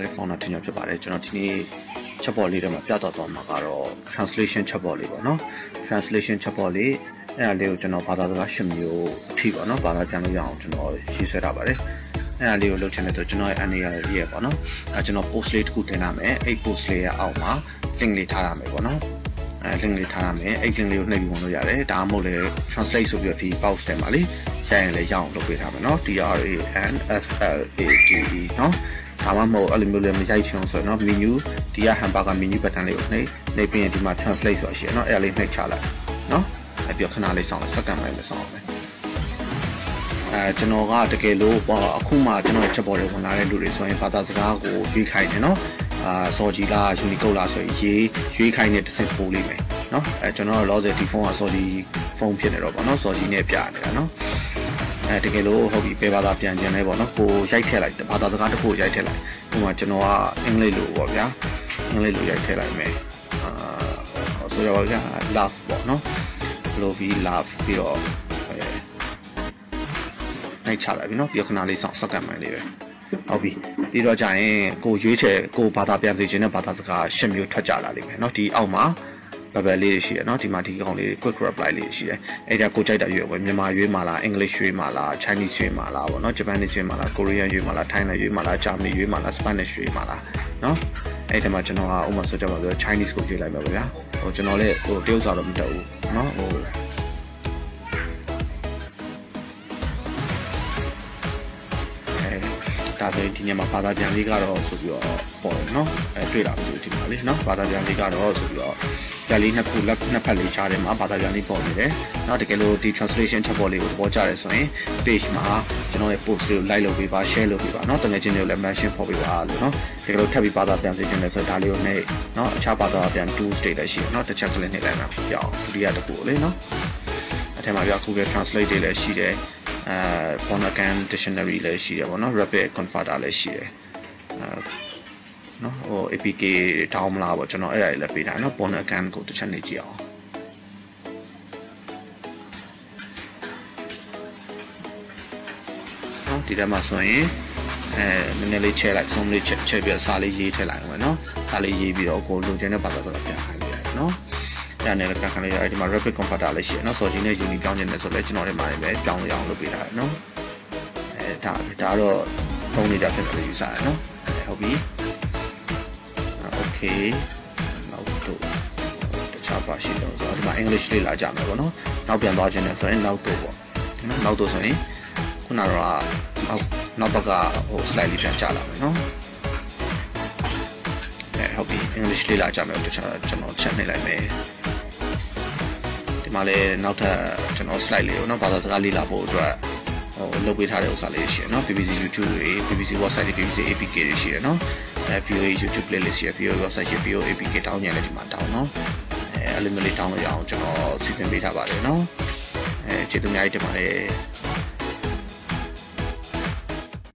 လည်း founder ထင်ကျော်ဖြစ်ပါတယ်ကျွန်တော်ဒီနေ့ chatbot လေးထဲမှာပြသသွားမှာကတော့ translation chatbot လေးပေါ့နော် translation chatbot လေးအဲ့ဒါလေးကိုကျွန်တော်ဘာသာစကား10မျိုးအထိပေါ့နော်ဘာသာပြန်လို့ရအောင်ကျွန်တော်ရေးဆွဲထားပါတယ်အဲ့ဒါလေးကိုလုပ်ချင်တယ်ဆိုကျွန်တော်ရဲ့အနေရရဲ့ပေါ့နော်အဲကျွန်တော် post လေးတစ်ခုတင်ထားမယ်အဲ့ post လေးရအောင်မှာ link လေးထားရမယ်ပေါ့နော်အဲ link လေးထားရမယ်အဲ့ link လေးကိုနှိပ်ပြီးဝင်လို့ရတယ်ဒါမှမဟုတ်လေ translate ဆိုပြီးတော့ဒီ box ထဲမှာလေရရင်လည်းရအောင်လုပ်ပေးထားမယ်နော် TRANSLATE နော် ะ D R A N S L A T E เนาะဒါမှမဟုတ်အဲ့လိုမျိုးလည်းမရိုက်ချင်အောင်ဆိုတော့เนาะ menu ဒီက hamburger menu button လေးကိုနှိပ်နှိပ်ပြီးရင်ဒီမှာ translate ဆိုတာရှိရเนาะအဲ့ဒါလေးနှိပ်ချလိုက်เนาะအဲ့ပြီးခဏလေးစောင့်လိုက်စက္ကန့်ပိုင်းပဲစောင့်အောင်မယ်အဲကျွန်တော်ကတကယ်လို့အခုမှကျွန်တော်ရဲ့ချက်ပေါ်တွေဝင်လာတဲ့လူတွေဆိုရင်ဘာသာစကားကိုရွေးခိုင်းတယ်เนาะအာစော်ကြီးလားယူနီကုတ်လားဆိုရင်ရေးရွေးခိုင်းတဲ့တစ်ဆင့်ပို့လိမ့်မယ်เนาะအဲကျွန်တော်လောဆယ်ဒီဖုန်းကစော်ကြီးဖုန်းဖြစ်နေတော့ဗောနော်စော်ကြီးနဲ့ပြနေတာเนาะ အဲတကယ်လို့ဟုတ်ပြီပဲဘာသာပြန်ကျင်လဲပေါ့နော်ကိုရိုက်ထည့်လိုက်ဘာသာစကားတစ်ခုရိုက်ထည့်လိုက်ဥပမာကျွန်တော်ကအင်္ဂလိပ်လိုပေါ့ဗျာအင်္ဂလိပ်လိုရိုက်ထည့်လိုက်မယ်အာဆိုတော့ဗျာ love ပေါ့နော် love love ပြီးတော့အဲနိုင်ချလိုက်ပြီနော်ပြီးခဏလေးစောင့်စက္ကန့်မှန်လေးပဲဟုတ်ပြီပြီးတော့ကြာရင်ကိုရွေးချယ်ကိုဘာသာပြန်သိခြင်းနဲ့ဘာသာစကားရှစ်မျိုးထွက်ကြလာလိမ့်မယ်เนาะဒီအောက်မှာ ဘယ်ဘယ်လေးတွေရှိရเนาะဒီမှာဒီကောင်လေး quick reply လေးရှိတယ်အဲ့ဒါကိုကြိုက်တာရွေးပဲမြန်မာရွေးမှာလား English ရွေးမှာလား Chinese ရွေးမှာလားဗောเนาะ Japanese ရွေးမှာလား Korean ရွေးမှာလား Thailand ရွေးမှာလား Germany ရွေးမှာလား Spanish ရွေးမှာလားเนาะအဲ့ဒီမှာကျွန်တော်ကဥပမာဆိုကြပါစို့ Chinese ကိုရွေးလိုက်ပါဗျာဟိုကျွန်တော်လည်းဟိုတရုတ်စာတော့မတက်ဘူးเนาะဟို ဒါဆိုရင်ဒီညမှာဘာသာပြန်လေးကတော့ဆိုပြီးတော့ပေါ်တယ်เนาะအဲတွေ့လာပြီဒီမှာလေးเนาะဘာသာပြန်လေးကတော့ဆိုပြီးတော့ကြလေးနှစ်ခုလက်နှစ်ဖက်လေးချားတယ်မှာဘာသာပြန်လေးပေါ်နေတယ်เนาะတကယ်လို့ဒီ translation ချက်ပေါ်လေးကိုသဘောကျတယ်ဆိုရင် page မှာကျွန်တော်ရဲ့ post လေးကို like လုပ်ပေးပါ share လုပ်ပေးပါเนาะတကယ်ချင်းတွေကိုလည်း mention ဖော်ပေးပါလို့เนาะတကယ်လို့ထပ်ပြီးဘာသာပြန်သိချင်တယ်ဆိုတော့ဒါလေးကိုနှိပ်เนาะအခြားဘာသာပြန် tool state လည်းရှိတယ်เนาะတစ်ချက်ကလေးနှိပ်လိုက်မှာပြအောင်ဒုတိယတစ်ခုလေเนาะအထက်မှာပြ Google Translate တွေလည်းရှိတယ် အဲ Phonacan dictionary လည်းရှိတယ်ပေါ့နော် rapid converter လည်းရှိတယ်အဲနော်ဟို APK တောင်းမလားပေါ့ကျွန်တော်အဲ့ဒါလည်းပေးထားတယ်နော် Phonacan ကိုတစ်ချက်နေကြည့်အောင်နော်ဒီထဲမှာဆိုရင်အဲနည်းနည်းလေးချဲလိုက်ဆုံးလေးချက်ချက်ပြီးစာလေးရေးထည့်လိုက်အောင်နော်စာလေးရေးပြီးတော့ကိုလိုချင်တဲ့ဘာသာစကားပြန်ခိုင်းလိုက်နော် အဲ့နဲ့လည်းကန်ခံလေးရတယ်ဒီမှာ rapid converter လည်းရှိရနော်ဆိုတော့ဒီနေ့ uni ပြောင်းနေတယ်ဆိုတော့ကျွန်တော်တို့မှာလည်းပြောင်းရအောင်လုပ်ပေးတာနော်အဲဒါဒါတော့သုံးနေတာဖြစ်တယ်ယူဆရနော်ဟုတ်ပြီ okay နောက်တော့တခြားပါရှိတော့ဆိုတော့ဒီမှာ English လေးလာကြမယ်ပေါ့နော်နောက်ပြန်သွားခြင်းနဲ့ဆိုရင်နောက်တော့ပေါ့နော်နောက်တော့ဆိုရင်ခုနကတော့နောက်နောက်ဘက်ကဟို slide လေးပြန်ကြလာမယ်နော်အဲဟုတ်ပြီ English လေးလာကြမယ်တခြားကျွန်တော်ချက်နေလိုက်မယ် ဒီမှာလည်းနောက်ထပ်ကျွန်တော် slide လေးကိုနော်ဘာသာစကားလေးလာဖို့အတွက်ဟိုလုပ်ပေးထားတဲ့ဥစ္စာလေးရှိရနော် BBC YouTube တွေ BBC website တွေ BBC APK တွေရှိရနော်အဲ VOA YouTube playlist ရှိရ VOA website ရှိ VOA APK တောင်းညလည်းဒီမှာတောင်းနော်အဲအဲ့လိုမျိုးလေးတောင်းလို့ရအောင်ကျွန်တော်စီစဉ်ပေးထားပါတယ်နော်အဲကျေးဇူးအများကြီးတင်ပါတယ်